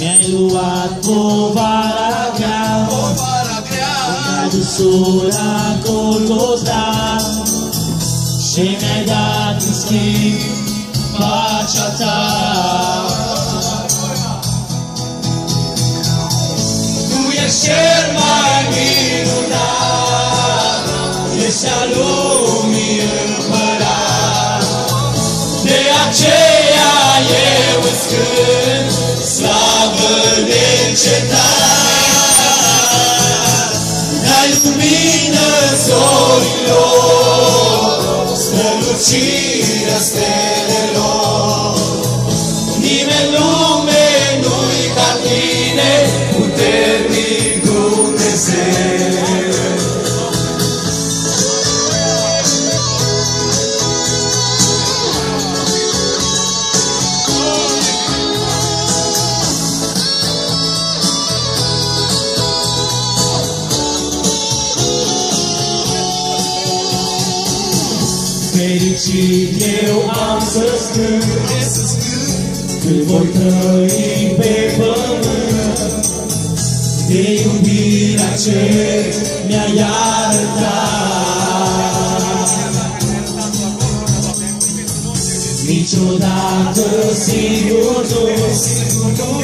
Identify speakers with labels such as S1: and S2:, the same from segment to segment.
S1: Mi-ai luat povara grea
S2: povara grea.
S1: Mi-ai dus-o la Golgota Și mi-ai dat în schimb pacea ta.
S2: Tu ești cel mai minunat Ești al lumii împărat. De aceea neîncetat Dai lumină zorilor Strălucirea stelelor
S1: Fericit eu am să scânt Când voi trăi pe pământ De iubirea ce mi-ai arătat Niciodată singur nu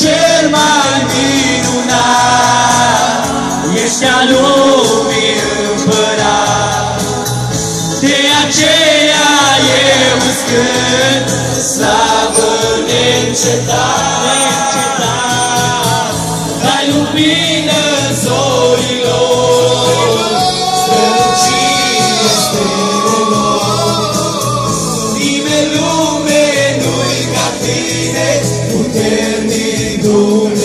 S2: cel mai minunat, ești al lumii împărat. De aceea eu îți cânt slavă neîncetat. Dai lumină zorilor, strălucire stelelor. Nimeni lume nu-i ca tine, puternic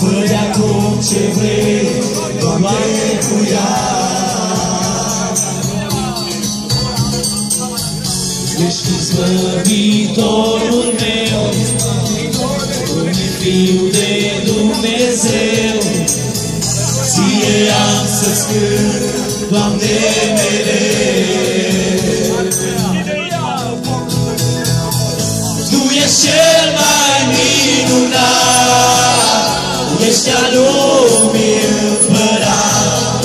S1: ta Îmi aduc azi inima Fă de acum ce vrei, Doamne, cu ea. Ești izbăvitorul meu Un fiu de Dumnezeu. Ție am să-ți cânt, Doamne, mereu.
S2: Tu ești cel mai Împărația lumii împărat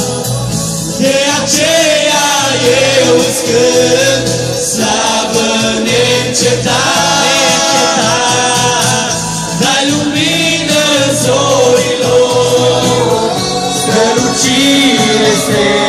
S2: De aceea eu îți cânt Slavă neîncetat Dai lumină zorilor Strălucire stelor